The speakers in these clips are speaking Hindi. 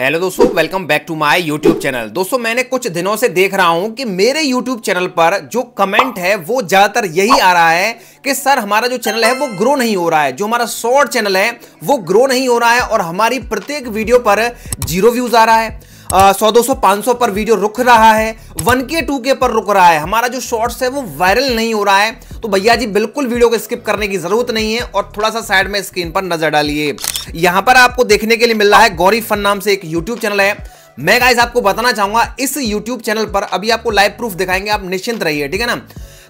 हेलो दोस्तों welcome back to my YouTube channel दोस्तों, मैंने कुछ दिनों से देख रहा हूँ कि मेरे यूट्यूब चैनल पर जो कमेंट है, वो ज़्यादातर यही आ रहा है कि सर, हमारा जो चैनल है, वो ग्रो नहीं हो रहा है। जो हमारा शॉर्ट चैनल है, वो ग्रो नहीं हो रहा है और हमारी प्रत्येक वीडियो पर ज़ीरो व्यूज़ आ रहा है। सौ दो सौ सौ पर वीडियो रुक रहा है। वन के, टू के पर रुक रहा है। हमारा जो शॉर्ट्स है वो वायरल नहीं हो रहा है। तो भैया जी, बिल्कुल वीडियो को स्किप करने की ज़रूरत नहीं है और थोड़ा सा साइड में स्क्रीन पर नज़र डालिए। यहाँ पर आपको देखने के लिए मिल रहा है गौरी फन नाम से एक यूट्यूब चैनल है। मैं गाइज़ आपको बताना चाहूँगा, इस यूट्यूब चैनल पर अभी आपको लाइव प्रूफ दिखाएँगे, आप निश्चिंत रहिए, ठीक है ना?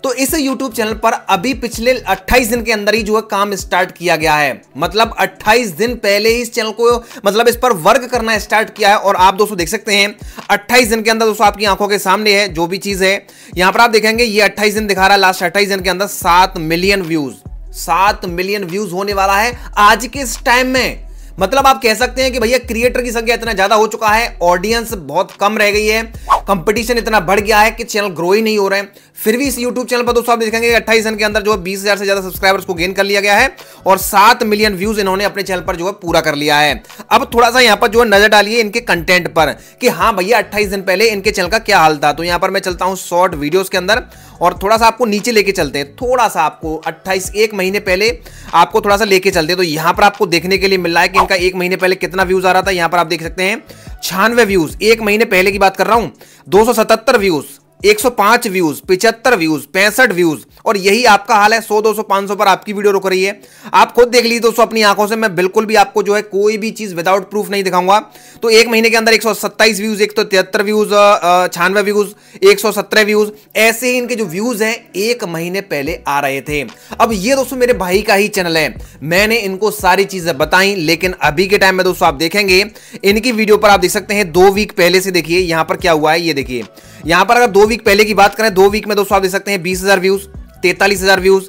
तो इस YouTube चैनल पर अभी पिछले 28 दिन के अंदर ही जो है काम स्टार्ट किया गया है। मतलब 28 दिन पहले ही इस चैनल को मतलब इस पर वर्क करना स्टार्ट किया है, और आप दोस्तों देख सकते हैं 28 दिन के अंदर दोस्तों आपकी आँखों के सामने है, जो भी चीज़ है, यहाँ पर आप देखेंगे, ये 28 दिन दिखा रहा है लास्ट 28 दिन के अंदर सात मिलियन व्यूज़ सात मिलियन व्यूज़ होने वाला है आज के इस टाइम में। मतलब आप कह सकते हैं कि भैया क्रिएटर की संख्या इतना ज़्यादा हो चुका है ऑडियंस बहुत कम रह गई है। कंपटीशन इतना बढ़ गया है कि चैनल ग्रो ही नहीं हो रहे हैं। फिर भी इस यूट्यूब चैनल पर दोस्तों आप देखेंगे अट्ठाईस दिन के अंदर जो है बीस से ज़्यादा सब्सक्राइबर्स को गेन कर लिया गया है और सात मिलियन व्यूज़ इन्होंने अपने चैनल पर जो है पूरा कर लिया है। अब थोड़ा सा यहाँ पर जो है नज़र डालिए इनके कंटेंट पर कि हाँ भैया, अट्ठाईस दिन पहले इनके चैनल का क्या हाल था? तो यहाँ पर मैं चलता हूँ शॉर्ट वीडियोस के अंदर और थोड़ा सा आपको नीचे लेके चलते हैं। थोड़ा सा आपको 28 एक महीने पहले आपको थोड़ा सा लेके चलते हैं। तो यहाँ पर आपको देखने के लिए मिल रहा है कि इनका एक महीने पहले कितना व्यूज़ आ रहा था। यहाँ पर आप देख सकते हैं छियानवे व्यूज़ एक महीने पहले की बात कर रहा हूँ दो सौ सतहत्तर व्यूज़ 105 व्यूज़ 75 व्यूज़ पैंसठ व्यूज़ और यही आपका हाल है। 100 200 500 पर आपकी वीडियो रुक रही है। आप खुद देख लीजिए दोस्तों अपनी आँखों से, मैं बिल्कुल भी आपको जो है कोई भी चीज़ विदाउट प्रूफ नहीं दिखाऊँगा। तो एक महीने के अंदर 127 व्यूज़ एक तो तिहत्तर व्यूज़ छियानवे व्यूज़ 117 व्यूज़ ऐसे ही इनके जो व्यूज़ हैं, एक महीने पहले आ रहे थे। अब ये दोस्तों मेरे भाई का ही चैनल है। मैंने इनको सारी चीज़ें बताई, लेकिन अभी के टाइम में दोस्तों आप देखेंगे, इनकी वीडियो पर आप देख सकते हैं, दो वीक पहले से देखिए, यहाँ पर क्या हुआ है, ये देखिए। यहाँ पर अगर दो वीक पहले की बात करें, दो वीक में दोस्तों आप देख सकते हैं, बीस हज़ार व्यूज़ तैतालीस हज़ार व्यूज़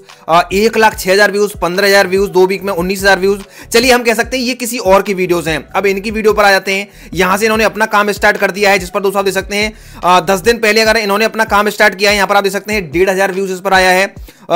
एक लाख छह हज़ार व्यूज़ पंद्रह हज़ार व्यूज़ दो वीक में उन्नीस हज़ार व्यूज़ चलिए हम कह सकते हैं, ये किसी और की वीडियोस हैं। अब इनकी वीडियो पर आ जाते हैं। यहाँ से इन्होंने अपना काम स्टार्ट कर दिया है, जिस पर दोस्तों आप देख सकते हैं दस दिन पहले अगर इन्होंने अपना काम स्टार्ट किया है, यहाँ पर आप देख सकते हैं, डेढ़ हज़ार व्यूज़ इस पर आया है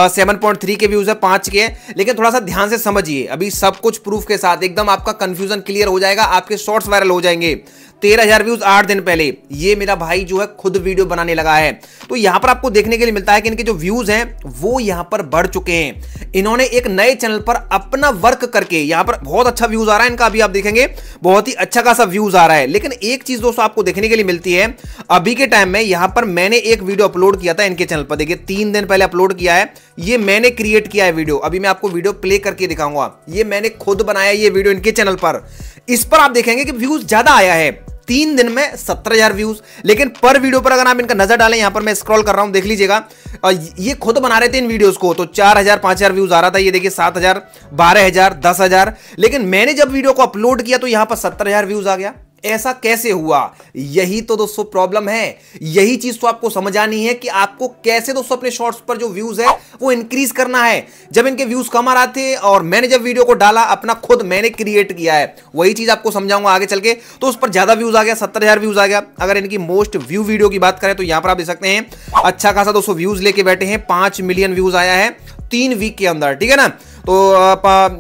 seven point three K views है, पाँच के। लेकिन थोड़ा सा ध्यान से समझिए, अभी सब कुछ प्रूफ के साथ एकदम आपका कंफ्यूजन क्लियर हो जाएगा, आपके शॉर्ट्स वायरल हो जाएँगे। तेरह हज़ार व्यूज़ आठ दिन पहले। ये मेरा भाई जो है खुद वीडियो बनाने लगा है। तो यहाँ पर आपको देखने के लिए मिलता है कि इनके जो व्यूज़ हैं, वो यहाँ पर बढ़ चुके हैं। इन्होंने एक नए चैनल पर अपना वर्क करके, यहाँ पर बहुत अच्छा व्यूज़ आ रहा है इनका, अभी आप देखेंगे, बहुत ही अच्छा खासा व्यूज़ आ रहा है। लेकिन एक चीज़ दोस्तों आपको देखने के लिए मिलती है, अभी के टाइम में यहाँ पर मैंने एक वीडियो अपलोड किया था इनके चैनल पर। देखिए, तीन दिन पहले अपलोड किया है, ये मैंने क्रिएट किया है वीडियो अभी मैं आपको वीडियो प्ले करके दिखाऊँगा। ये मैंने खुद बनाया ये वीडियो इनके चैनल पर। इस पर आप देखेंगे कि व्यूज़ ज़्यादा आया है। तीन दिन में सत्तर हज़ार व्यूज़ लेकिन पर वीडियो पर अगर आप इनका नज़र डालें, यहाँ पर मैं स्क्रॉल कर रहा हूँ, देख लीजिएगा। ये खुद बना रहे थे इन वीडियोस को तो चार हज़ार, पाँच हज़ार व्यूज़ आ रहा था। ये देखिए, सात हज़ार, बारह हज़ार, दस हज़ार। लेकिन मैंने जब वीडियो को अपलोड किया तो यहाँ पर सत्तर हज़ार व्यूज़ आ गया। ऐसा कैसे हुआ? यही तो दोस्तों प्रॉब्लम है। यही चीज़ तो आपको समझ आनी है कि आपको कैसे दोस्तों अपने शॉर्ट्स पर जो व्यूज़ है, वो इंक्रीज करना है। जब इनके व्यूज़ कम आ रहे थे और मैंने जब वीडियो को डाला, अपना खुद मैंने क्रिएट किया है, वही चीज़ आपको समझाऊँगा आगे चल के तो उस पर ज़्यादा व्यूज़ आ गया, सत्तर व्यूज़ आ गया। अगर इनकी मोस्ट व्यू वीडियो की बात करें तो यहाँ पर आप देख सकते हैं अच्छा खासा दोस्तों व्यूज़ लेके बैठे हैं, पाँच मिलियन व्यूज़ आया है। तीन वीक के अंदर, ठीक है ना? तो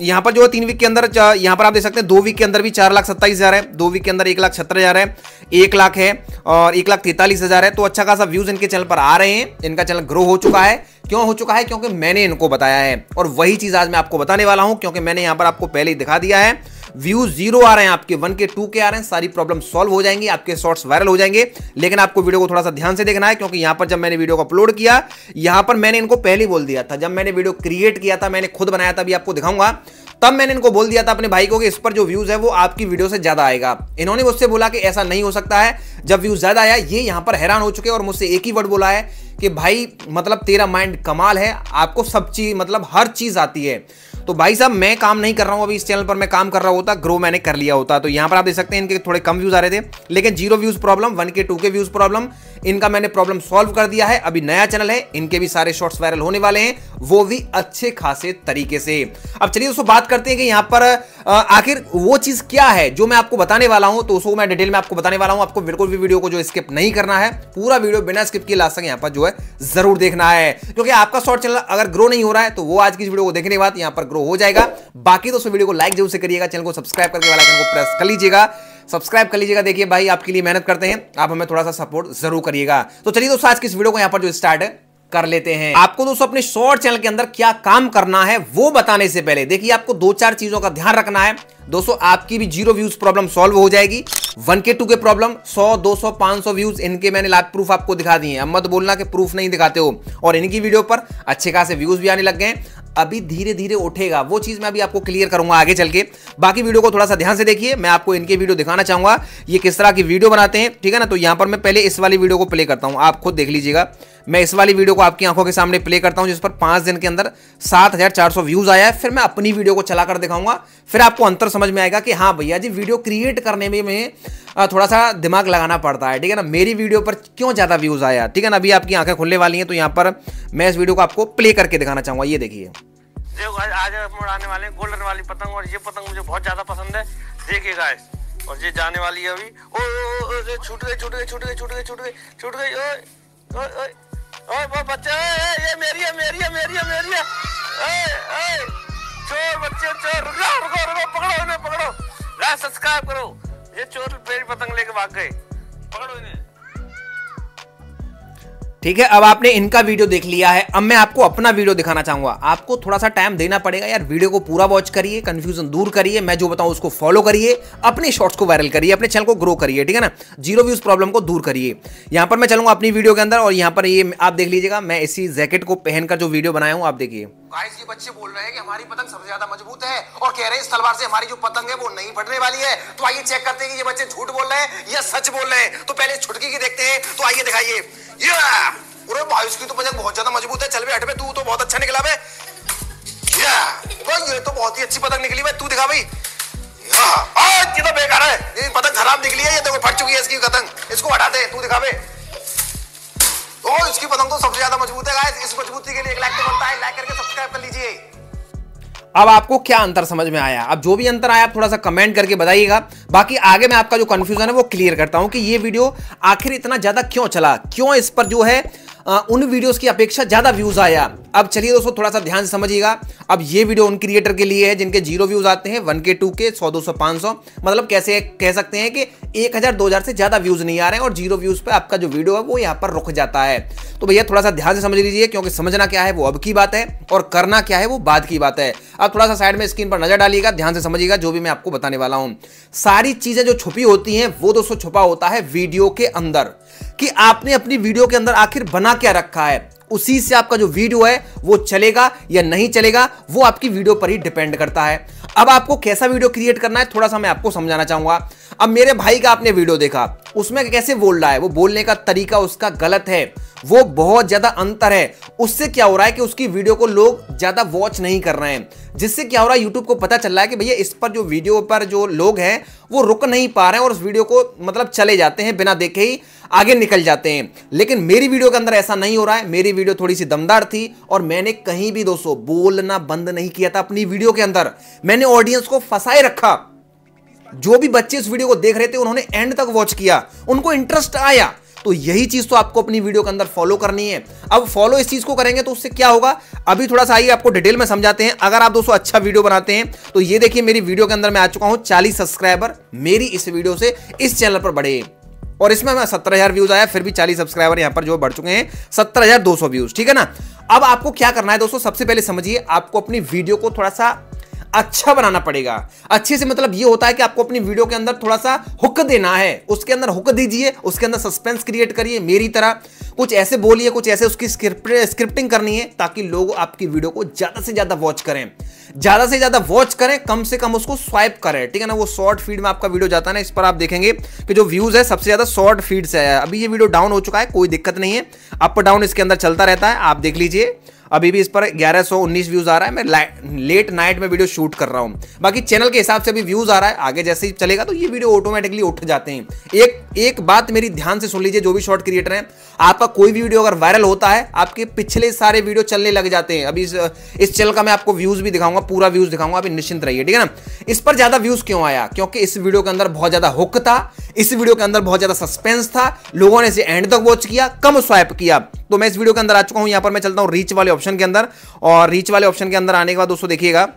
यहाँ पर जो है तीन वीक के अंदर यहाँ पर आप देख सकते हैं, दो वीक के अंदर भी चार लाख सत्ताईस हज़ार है, दो वीक के अंदर एक लाख छत्तर हज़ार है, एक लाख है और एक लाख तैतालीस हज़ार है। तो अच्छा खासा व्यूज़ इनके चैनल पर आ रहे हैं, इनका चैनल ग्रो हो चुका है। क्यों हो चुका है? क्योंकि मैंने इनको बताया है और वही चीज़ आज मैं आपको बताने वाला हूँ, क्योंकि मैंने यहाँ पर आपको पहले ही दिखा दिया है। व्यू ज़ीरो आ रहे हैं आपके, वन के, टू के आ रहे हैं, सारी प्रॉब्लम सॉल्व हो जाएँगी, आपके शॉर्ट्स वायरल हो जाएँगे। लेकिन आपको वीडियो को थोड़ा सा ध्यान से देखना है, क्योंकि यहाँ पर जब मैंने वीडियो को अपलोड किया, यहाँ पर मैंने इनको पहले बोल दिया था। जब मैंने वीडियो क्रिएट किया था, मैंने खुद बनाया था, अभी आपको दिखाऊँगा, तब मैंने इनको बोल दिया था अपने भाई को कि इस पर जो व्यूज़ है, वो आपकी वीडियो से ज़्यादा आएगा। इन्होंने मुझसे बोला कि ऐसा नहीं हो सकता है। जब व्यूज़ ज़्यादा आया, ये यहाँ पर हैरान हो चुके और मुझसे एक ही वर्ड बोला है कि भाई मतलब तेरा माइंड कमाल है, आपको सब चीज़ मतलब हर चीज़ आती है। तो भाई साहब, मैं काम नहीं कर रहा हूँ अभी इस चैनल पर, मैं काम कर रहा होता ग्रो मैंने कर लिया होता। तो यहाँ पर आप देख सकते हैं, इनके थोड़े कम व्यूज़ आ रहे थे, लेकिन zero views problem one K two K views problem इनका मैंने प्रॉब्लम सॉल्व कर दिया है। अभी नया चैनल है, इनके भी सारे शॉर्ट्स वायरल होने वाले हैं, वो भी अच्छे खासे तरीके से। अब चलिए दोस्तों, बात करते हैं कि यहाँ पर आखिर वो चीज़ क्या है, जो मैं आपको बताने वाला हूँ तो उसको मैं डिटेल में आपको बताने वाला हूँ। आपको बिल्कुल भी वीडियो को जो स्किप नहीं करना है। पूरा वीडियो बिना स्किप किए लास्ट तक यहाँ पर जो है ज़रूर देखना है, क्योंकि आपका शॉर्ट चैनल अगर ग्रो नहीं हो रहा है तो वो आज की वीडियो को देखने के बाद यहाँ पर ग्रो हो जाएगा। बाकी दोस्तों, वीडियो को लाइक ज़रूर से करिएगा, चैनल को सब्सक्राइब करके वाला आइकन को प्रेस कर लीजिएगा। सब्सक्राइब कर लीजिएगा, देखिए भाई, आपके लिए मेहनत करते हैं, आप हमें थोड़ा सा सपोर्ट ज़रूर करिएगा। तो चलिए दोस्तों, आज की इस वीडियो को यहाँ पर जो स्टार्ट है कर लेते हैं। आपको दोस्तों, अपने शॉर्ट चैनल के अंदर क्या काम करना है, वो बताने से पहले, देखिए आपको दो चार चीज़ों का ध्यान रखना है। दोस्तों, आपकी भी ज़ीरो व्यूज़ प्रॉब्लम सॉल्व हो जाएगी। वन के टू के प्रॉब्लम सौ, दो सौ, पाँच सौ व्यूज़ इनके मैंने लाइव प्रूफ आपको दिखा दिए अब मत बोलना कि प्रूफ नहीं दिखाते हो। और इनकी वीडियो पर अच्छे खासे व्यूज़ भी आने लग गए अभी धीरे धीरे उठेगा। वो चीज़ मैं अभी आपको क्लियर करूँगा आगे चल के। बाकी वीडियो को थोड़ा सा ध्यान से देखिए। मैं आपको इनके वीडियो दिखाना चाहूँगा। ये किस तरह की वीडियो बनाते हैं, ठीक है ना? तो यहाँ पर मैं पहले इस वाली वीडियो को प्ले करता हूँ। आप खुद देख लीजिएगा। मैं इस वाली वीडियो को आपकी आँखों के सामने प्ले करता हूँ, जिस पर पाँच दिन के अंदर सात हज़ार चार सौ व्यूज़ आया है। फिर मैं अपनी वीडियो को चलाकर दिखाऊँगा। फिर आपको अंतर समझ में आएगा कि हाँ भैया जी, वीडियो क्रिएट करने में में थोड़ा सा दिमाग लगाना पड़ता है ठीक है ना? मेरी वीडियो पर क्यों ज़्यादा व्यूज़ आया ठीक है ना? अभी आपकी आँखें खुलने वाली हैं तो यहाँ पर मैं इस वीडियो को आपको प्ले करके दिखाना चाहूँगा। ये देखिए। देखो आज उड़ाने वाले गोल्डन वाली पतंग और ये पतंग मुझे बहुत ज़्यादा पसंद है। देखिएगा और ये जाने वाली है अभी। ओ, छूट गई छूट गई छूट गई छूट गई छूट गई छूट गई बच्चे ये मेरी है मेरी है मेरी है मेरी है। ओए ओए चोर बच्चे चोर रुको रुको रुको पकड़ो इन्हें पकड़ो। लाइक सब्सक्राइब करो। ये चोर पेड़ पतंग लेके भाग गए। पकड़ो इन्हें। ठीक है, अब आपने इनका वीडियो देख लिया है। अब मैं आपको अपना वीडियो दिखाना चाहूँगा। आपको थोड़ा सा टाइम देना पड़ेगा यार। वीडियो को पूरा वॉच करिए कंफ्यूजन दूर करिए। मैं जो बताऊँ उसको फॉलो करिए। अपने शॉर्ट्स को वायरल करिए, अपने चैनल को ग्रो करिए, ठीक है ना? ज़ीरो व्यूज़ प्रॉब्लम को दूर करिए। यहाँ पर मैं चलूँगा अपनी वीडियो के अंदर और यहाँ पर ये आप देख लीजिएगा, मैं इसी जैकेट को पहनकर जो वीडियो बनाया हूँ, आप देखिए। गाइस ये बच्चे बोल रहे हैं कि हमारी पतंग सबसे ज़्यादा मज़बूत है और कह रहे हैं इस तलवार से हमारी जो पतंग है वो नहीं फटने वाली है। तो आइए चेक करते हैं कि ये बच्चे झूठ बोल रहे हैं या सच बोल रहे हैं। तो पहले छुटकी की देखते हैं। तो आइए दिखाइए। पूरे भाई उसकी तो पंजक बहुत ज़्यादा मज़बूत है। चल बे हट बे तू तो बहुत अच्छा निकला बे ये तो बहुत ही अच्छी पतंग निकली भाई, तू दिखा भाई। ये तो बेकार है। ये पतंग खराब निकली है, ये देखो फट चुकी है इसकी पतंग। इसको हटा दे, तू दिखा बे ओ, इसकी पतंग तो सबसे ज़्यादा मज़बूत है, गाइस। इस मजबूती के लिए एक लाइक तो बनता है। लाइक करके सब्सक्राइब कर लीजिए। अब आपको क्या अंतर समझ में आया? अब जो भी अंतर आया आप थोड़ा सा कमेंट करके बताइएगा। बाकी आगे मैं आपका जो कंफ्यूजन है वो क्लियर करता हूँ कि ये वीडियो आखिर इतना ज़्यादा क्यों चला? क्यों इस पर जो है आ, उन वीडियोस की अपेक्षा ज़्यादा व्यूज़ आया? अब चलिए दोस्तों थोड़ा सा ध्यान से समझिएगा। अब ये वीडियो उन क्रिएटर के लिए है जिनके ज़ीरो व्यूज़ आते हैं वन के टू के सौ दो सौ पाँच सौ। मतलब कैसे कह सकते हैं कि एक हज़ार, दो हज़ार से ज़्यादा व्यूज़ नहीं आ रहे हैं और ज़ीरो व्यूज़ पे आपका जो वीडियो है वो यहाँ पर रुक जाता है। तो भैया, थोड़ा सा ध्यान से समझ लीजिए, क्योंकि समझना क्या है वो अब की बात है और करना क्या है वो बाद की बात है। अब थोड़ा सा साइड में स्क्रीन पर नज़र डालिएगा, ध्यान से समझिएगा जो भी मैं आपको बताने वाला हूँ। सारी चीज़ें जो छुपी होती हैं, वो दोस्तों छुपा होता है वीडियो के अंदर। कि आपने अपनी वीडियो के अंदर आखिर बना क्या रखा है? उसी से आपका जो वीडियो है, वो चलेगा या नहीं चलेगा, वो आपकी वीडियो पर ही डिपेंड करता है। अब आपको कैसा वीडियो क्रिएट करना है, थोड़ा सा मैं आपको समझाना चाहूँगा। अब मेरे भाई का आपने वीडियो देखा, उसमें कैसे बोल रहा है? वो बोलने का तरीका उसका गलत है। वो बहुत ज़्यादा अंतर है। उससे क्या हो रहा है कि उसकी वीडियो को लोग ज़्यादा वॉच नहीं कर रहे हैं। जिससे क्या हो रहा है यूट्यूब को पता चल रहा है कि भैया इस पर जो वीडियो पर जो लोग हैं, वो रुक नहीं पा रहे हैं और उस वीडियो को मतलब चले जाते हैं, बिना देखे ही आगे निकल जाते हैं। लेकिन मेरी वीडियो के अंदर ऐसा नहीं हो रहा है। मेरी वीडियो थोड़ी सी दमदार थी और मैंने कहीं भी दोस्तों बोलना बंद नहीं किया था अपनी वीडियो के अंदर। मैंने ऑडियंस को फंसाए रखा। जो भी बच्चे इस वीडियो को देख रहे थे, उन्होंने एंड तक वॉच किया, उनको इंटरेस्ट आया। तो यही चीज़ तो आपको अपनी वीडियो के अंदर फॉलो करनी है। अब फॉलो इस चीज़ को करेंगे तो उससे क्या होगा? अभी थोड़ा सा आइए, आपको डिटेल में समझाते हैं। अगर आप दोस्तों अच्छा वीडियो बनाते हैं तो ये देखिए, मेरी वीडियो के अंदर मैं आ चुका हूँ, चालीस सब्सक्राइबर मेरी इस वीडियो से इस चैनल पर बढ़े। और इसमें मैं सत्तर हज़ार व्यूज़ आया, फिर भी चालीस सब्सक्राइबर यहाँ पर जो बढ़ चुके हैं, सत्तर हज़ार दो सौ व्यूज़ ठीक है ना? अब आपको क्या करना है दोस्तों, सबसे पहले समझिए, आपको अपनी वीडियो को थोड़ा सा अच्छा बनाना पड़ेगा। अच्छे से मतलब ये होता है कि आपको अपनी वीडियो के अंदर थोड़ा सा हुक देना है। उसके अंदर हुक दीजिए, उसके अंदर सस्पेंस क्रिएट करिए, मेरी तरह। कुछ ऐसे बोलिए, कुछ ऐसे उसकी स्क्रिप्टिंग करनी है, ताकि लोग आपकी वीडियो को ज़्यादा से ज़्यादा वॉच करें। ज़्यादा से ज़्यादा वॉच करें कम से कम उसको स्वाइप करें ठीक है ना? वो शॉर्ट फ़ीड में आपका वीडियो जाता है ना इस पर आप देखेंगे कि जो व्यूज़ है सबसे ज़्यादा शॉर्ट फ़ीड से आया अभी ये वीडियो डाउन हो चुका है कोई दिक्कत नहीं है। अप डाउन इसके अंदर चलता रहता है आप देख लीजिए। अभी भी इस पर 1119 व्यूज़ आ रहा है। मैं लेट नाइट में वीडियो शूट कर रहा हूँ। बाकी चैनल के हिसाब से अभी व्यूज़ आ रहा है आगे जैसे ही चलेगा तो ये वीडियो ऑटोमेटिकली उठ जाते हैं। एक एक बात मेरी ध्यान से सुन लीजिए जो भी शॉर्ट क्रिएटर हैं आपका कोई भी वीडियो अगर वायरल होता है आपके पिछले सारे वीडियो चलने लग जाते हैं। अभी इस, इस चैनल का मैं आपको व्यूज़ भी दिखाऊँगा पूरा व्यूज़ दिखाऊँगा अभी निश्चिंत रहिए, ठीक है ना? इस पर ज़्यादा व्यूज़ क्यों आया? क्योंकि इस वीडियो के अंदर बहुत ज़्यादा हुक था, इस वीडियो के अंदर बहुत ज़्यादा सस्पेंस था, लोगों ने इसे एंड तक वॉच किया, कम स्वाइप किया। तो मैं इस वीडियो के अंदर आ चुका हूँ, यहाँ पर मैं चलता हूँ रीच वाले ऑप्शन के अंदर, और रीच वाले ऑप्शन के अंदर आने के बाद दोस्तों देखिएगा,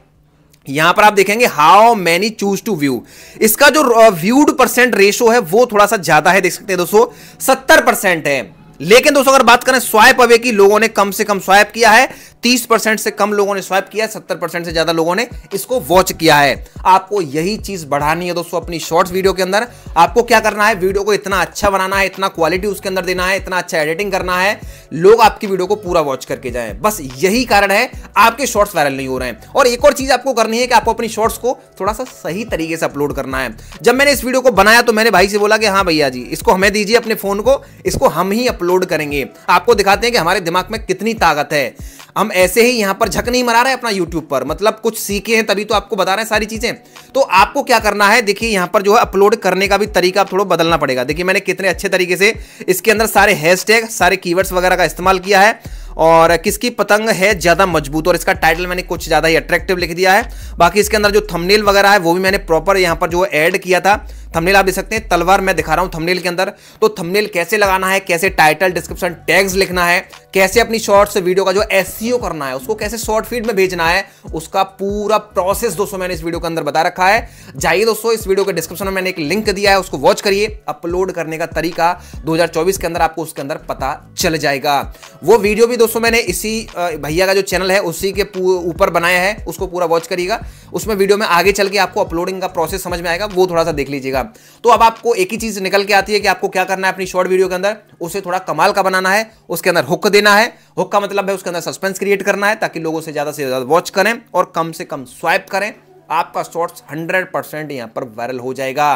यहाँ पर आप देखेंगे how many choose to view इसका जो व्यूड परसेंट रेशो है, वो थोड़ा सा ज़्यादा है, देख सकते हैं दोस्तों, सत्तर परसेंट है। लेकिन दोस्तों अगर बात करें स्वाइप अवे की, लोगों ने कम से कम स्वाइप किया है तीस परसेंट से कम लोगों ने स्वाइप किया सत्तर परसेंट से ज़्यादा लोगों ने इसको वॉच किया है। आपको यही चीज़ बढ़ानी है दोस्तों अपनी शॉर्ट्स वीडियो के अंदर। आपको क्या करना है? वीडियो को इतना अच्छा बनाना है, इतना क्वालिटी उसके अंदर देना है, इतना अच्छा एडिटिंग करना है, लोग आपकी वीडियो को पूरा वॉच करके जाए। बस यही कारण है, आपके शॉर्ट्स वायरल नहीं हो रहे हैं। और एक और चीज़ आपको करनी है कि आपको अपनी शॉर्ट्स को थोड़ा सा सही तरीके से अपलोड करना है। जब मैंने इस वीडियो को बनाया तो मैंने भाई से बोला कि हाँ भैया जी, इसको हमें दीजिए अपने फ़ोन को, इसको हम ही अपलोड करेंगे। आपको दिखाते हैं कि हमारे दिमाग में कितनी ताकत है। हम ऐसे ही यहाँ पर झक नहीं मरा रहे अपना यूट्यूब पर। मतलब कुछ सीखे हैं तभी तो आपको बता रहे हैं सारी चीज़ें। तो आपको क्या करना है? देखिए, यहाँ पर जो है अपलोड करने का भी तरीका थोड़ा बदलना पड़ेगा। देखिए, मैंने कितने अच्छे तरीके से इसके अंदर सारे हैशटैग सारे कीवर्ड्स वगैरह का इस्तेमाल किया है। और किसकी पतंग है ज़्यादा मज़बूत, और इसका टाइटल मैंने कुछ ज़्यादा ही अट्रैक्टिव लिख दिया है। बाकी इसके अंदर जो थंबनेल वगैरह है, वो भी मैंने प्रॉपर यहाँ पर जो है ऐड किया था। थंबनेल आप देख सकते हैं, तलवार मैं दिखा रहा हूँ थंबनेल के अंदर। तो थंबनेल कैसे लगाना है, कैसे टाइटल डिस्क्रिप्शन टैग्स लिखना है, कैसे अपनी शॉर्ट्स वीडियो का जो एस e करना है, उसको कैसे शॉर्ट फ़ीड में भेजना है, उसका पूरा प्रोसेस दोस्तों मैंने इस वीडियो के अंदर बता रखा है। जाइए दोस्तों, इस वीडियो के डिस्क्रिप्शन में मैंने एक लिंक दिया है, उसको वॉच करिए। अपलोड करने का तरीका 2024 के अंदर आपको उसके अंदर पता चल जाएगा। वो वीडियो भी दोस्तों मैंने इसी भैया का जो चैनल है, उसी के ऊपर बनाया है, उसको पूरा वॉच करिएगा। उसमें वीडियो में आगे चल के आपको अपलोडिंग का प्रोसेस समझ में आएगा, वो थोड़ा सा देख लीजिएगा। तो अब आपको एक ही चीज़ निकल के आती है कि आपको क्या करना है अपनी शॉर्ट वीडियो के अंदर? उसे थोड़ा कमाल का बनाना है, उसके अंदर हुक देना है। हुक का मतलब है उसके अंदर सस्पेंस क्रिएट करना है, ताकि लोगों से ज़्यादा से ज़्यादा वॉच करें और कम से कम स्वाइप करें। आपका शॉर्ट्स हंड्रेड परसेंट यहाँ पर वायरल हो जाएगा।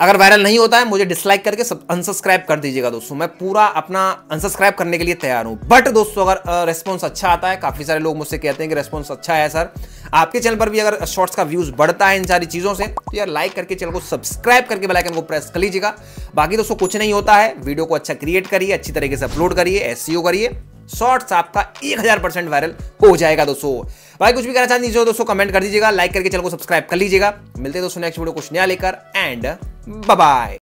अगर वायरल नहीं होता है, मुझे डिसलाइक करके सब अनसब्सक्राइब कर दीजिएगा दोस्तों। मैं पूरा अपना अनसब्सक्राइब करने के लिए तैयार हूँ। बट दोस्तों, अगर रेस्पॉन्स अच्छा आता है, काफ़ी सारे लोग मुझसे कहते हैं कि रेस्पॉन्स अच्छा है सर आपके चैनल पर भी अगर शॉर्ट्स का व्यूज़ बढ़ता है इन सारी चीज़ों से तो यार लाइक करके चैनल को सब्सक्राइब करके बेलाइकन को प्रेस कर लीजिएगा। बाकी दोस्तों, कुछ नहीं होता है। वीडियो को अच्छा क्रिएट करिए, अच्छी तरीके से अपलोड करिए एस करिए। शॉर्ट्स आपका एक हज़ार परसेंट वायरल हो जाएगा दोस्तों। भाई, कुछ भी कहना चाहते हो दोस्तों कमेंट कर दीजिएगा लाइक करके चैनल को सब्सक्राइब कर लीजिएगा। मिलते हैं दोस्तों नेक्स्ट वीडियो कुछ नया लेकर एंड बाय